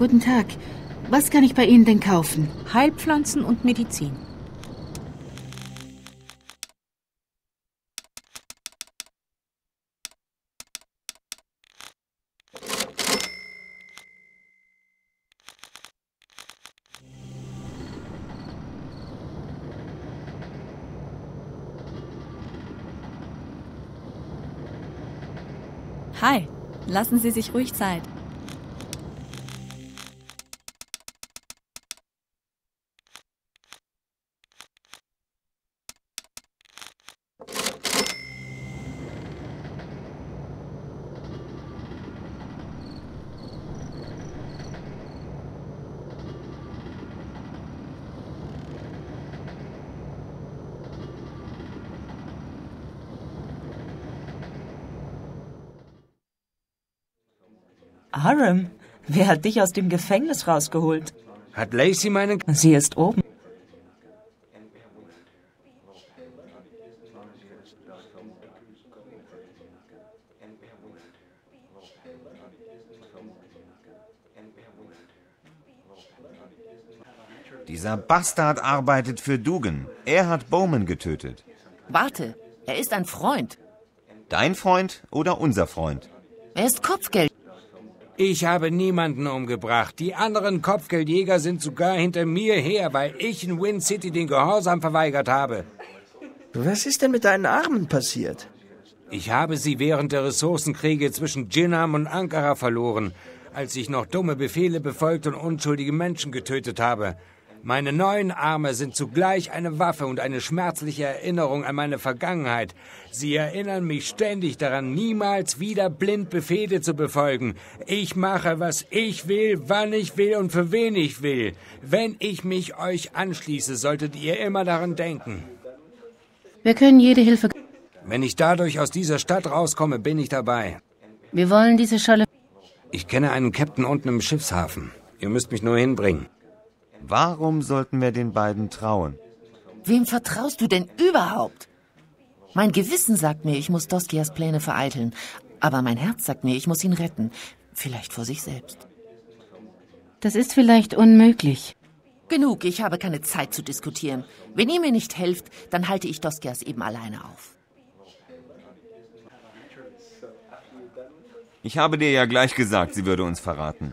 Guten Tag. Was kann ich bei Ihnen denn kaufen? Heilpflanzen und Medizin. Hi, lassen Sie sich ruhig Zeit. Aram, wer hat dich aus dem Gefängnis rausgeholt? Hat Lacey meine... Sie ist oben. Dieser Bastard arbeitet für Dugan. Er hat Bowman getötet. Warte, er ist ein Freund. Dein Freund oder unser Freund? Er ist Kopfgeld. Ich habe niemanden umgebracht. Die anderen Kopfgeldjäger sind sogar hinter mir her, weil ich in Wind City den Gehorsam verweigert habe. Was ist denn mit deinen Armen passiert? Ich habe sie während der Ressourcenkriege zwischen Jinnam und Ankara verloren, als ich noch dumme Befehle befolgt und unschuldige Menschen getötet habe. Meine neuen Arme sind zugleich eine Waffe und eine schmerzliche Erinnerung an meine Vergangenheit. Sie erinnern mich ständig daran, niemals wieder blind Befehle zu befolgen. Ich mache, was ich will, wann ich will und für wen ich will. Wenn ich mich euch anschließe, solltet ihr immer daran denken. Wir können jede Hilfe. Wenn ich dadurch aus dieser Stadt rauskomme, bin ich dabei. Wir wollen diese Scholle. Ich kenne einen Captain unten im Schiffshafen. Ihr müsst mich nur hinbringen. Warum sollten wir den beiden trauen? Wem vertraust du denn überhaupt? Mein Gewissen sagt mir, ich muss Doskias Pläne vereiteln. Aber mein Herz sagt mir, ich muss ihn retten. Vielleicht vor sich selbst. Das ist vielleicht unmöglich. Genug, ich habe keine Zeit zu diskutieren. Wenn ihr mir nicht helft, dann halte ich Doskias eben alleine auf. Ich habe dir ja gleich gesagt, sie würde uns verraten.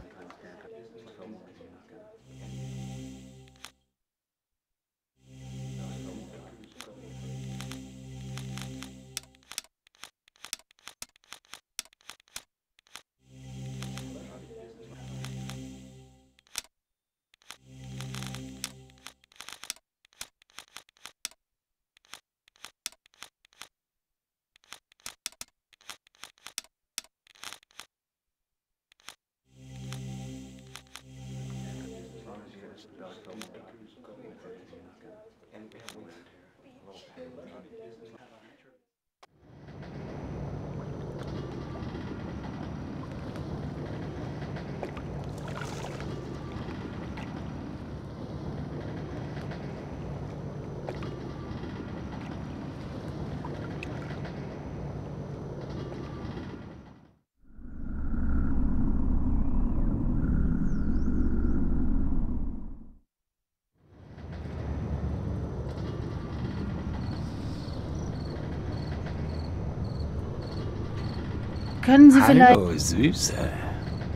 Können Sie vielleicht. Hallo, Süße.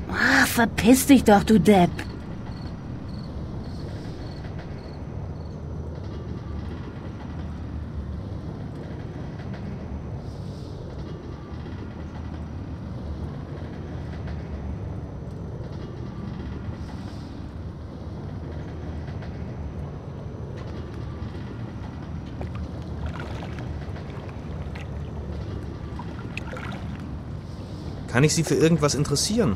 Ah, verpiss dich doch, du Depp. Kann ich Sie für irgendwas interessieren?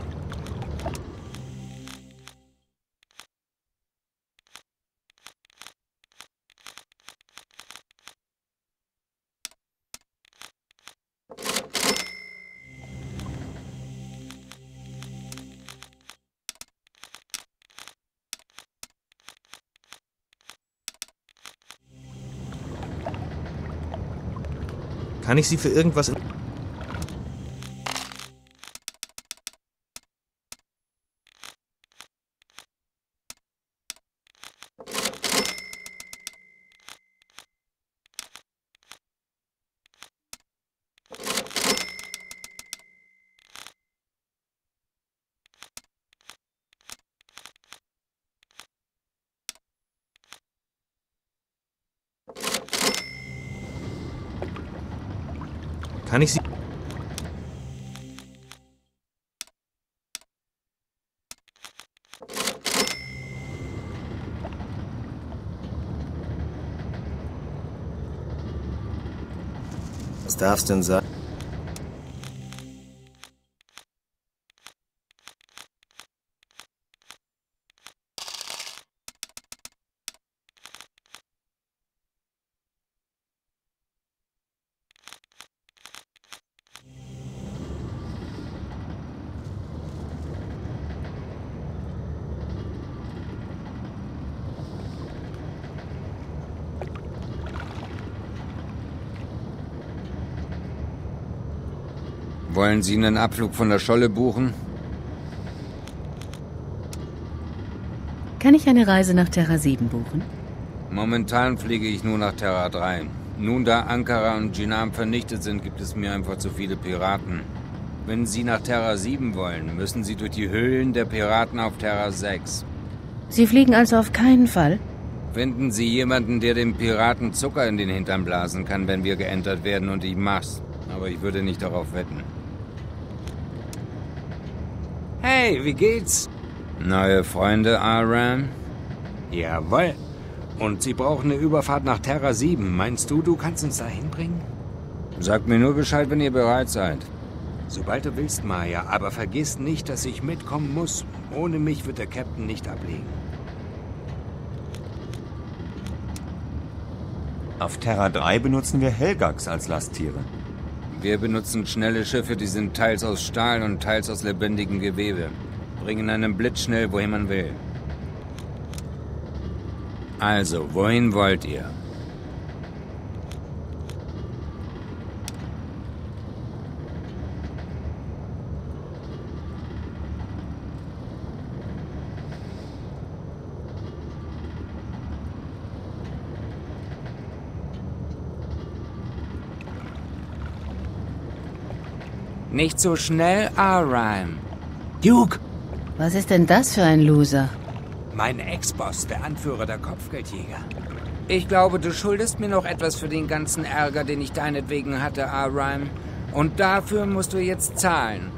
Kann ich Sie für irgendwas Kann ich Sie... Was darf's denn sein? Wollen Sie einen Abflug von der Scholle buchen? Kann ich eine Reise nach Terra 7 buchen? Momentan fliege ich nur nach Terra 3. Nun, da Ankara und Jinam vernichtet sind, gibt es mir einfach zu viele Piraten. Wenn Sie nach Terra 7 wollen, müssen Sie durch die Höhlen der Piraten auf Terra 6. Sie fliegen also auf keinen Fall? Finden Sie jemanden, der dem Piraten Zucker in den Hintern blasen kann, wenn wir geentert werden und ich mach's. Aber ich würde nicht darauf wetten. Hey, wie geht's? Neue Freunde, Aram? Jawohl. Und Sie brauchen eine Überfahrt nach Terra 7. Meinst du, du kannst uns da hinbringen? Sagt mir nur Bescheid, wenn ihr bereit seid. Sobald du willst, Maya. Aber vergiss nicht, dass ich mitkommen muss. Ohne mich wird der Captain nicht ablegen. Auf Terra 3 benutzen wir Helgax als Lasttiere. Wir benutzen schnelle Schiffe, die sind teils aus Stahl und teils aus lebendigem Gewebe. Bringen einen blitzschnell, wohin man will. Also, wohin wollt ihr? Nicht so schnell, Aram. Duke! Was ist denn das für ein Loser? Mein Ex-Boss, der Anführer der Kopfgeldjäger. Ich glaube, du schuldest mir noch etwas für den ganzen Ärger, den ich deinetwegen hatte, Aram. Und dafür musst du jetzt zahlen.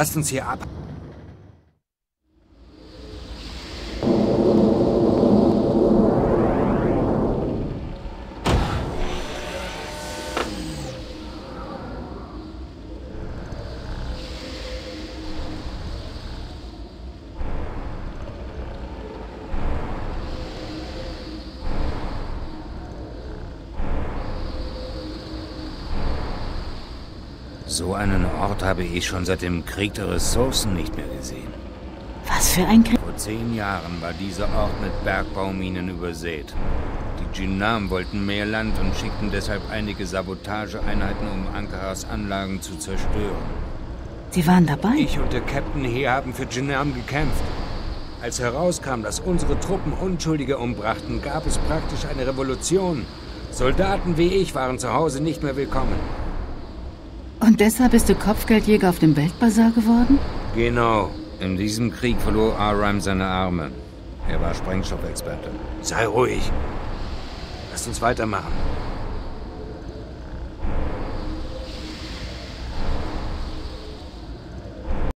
Lasst uns hier ab. So einen Ort habe ich schon seit dem Krieg der Ressourcen nicht mehr gesehen. Was für ein Krieg? Vor zehn Jahren war dieser Ort mit Bergbauminen übersät. Die Jinnam wollten mehr Land und schickten deshalb einige Sabotageeinheiten, um Ankaras Anlagen zu zerstören. Sie waren dabei? Ich und der Captain hier haben für Jinnam gekämpft. Als herauskam, dass unsere Truppen Unschuldige umbrachten, gab es praktisch eine Revolution. Soldaten wie ich waren zu Hause nicht mehr willkommen. Und deshalb bist du Kopfgeldjäger auf dem Weltbazar geworden? Genau. In diesem Krieg verlor Aram seine Arme. Er war Sprengstoffexperte. Sei ruhig. Lasst uns weitermachen.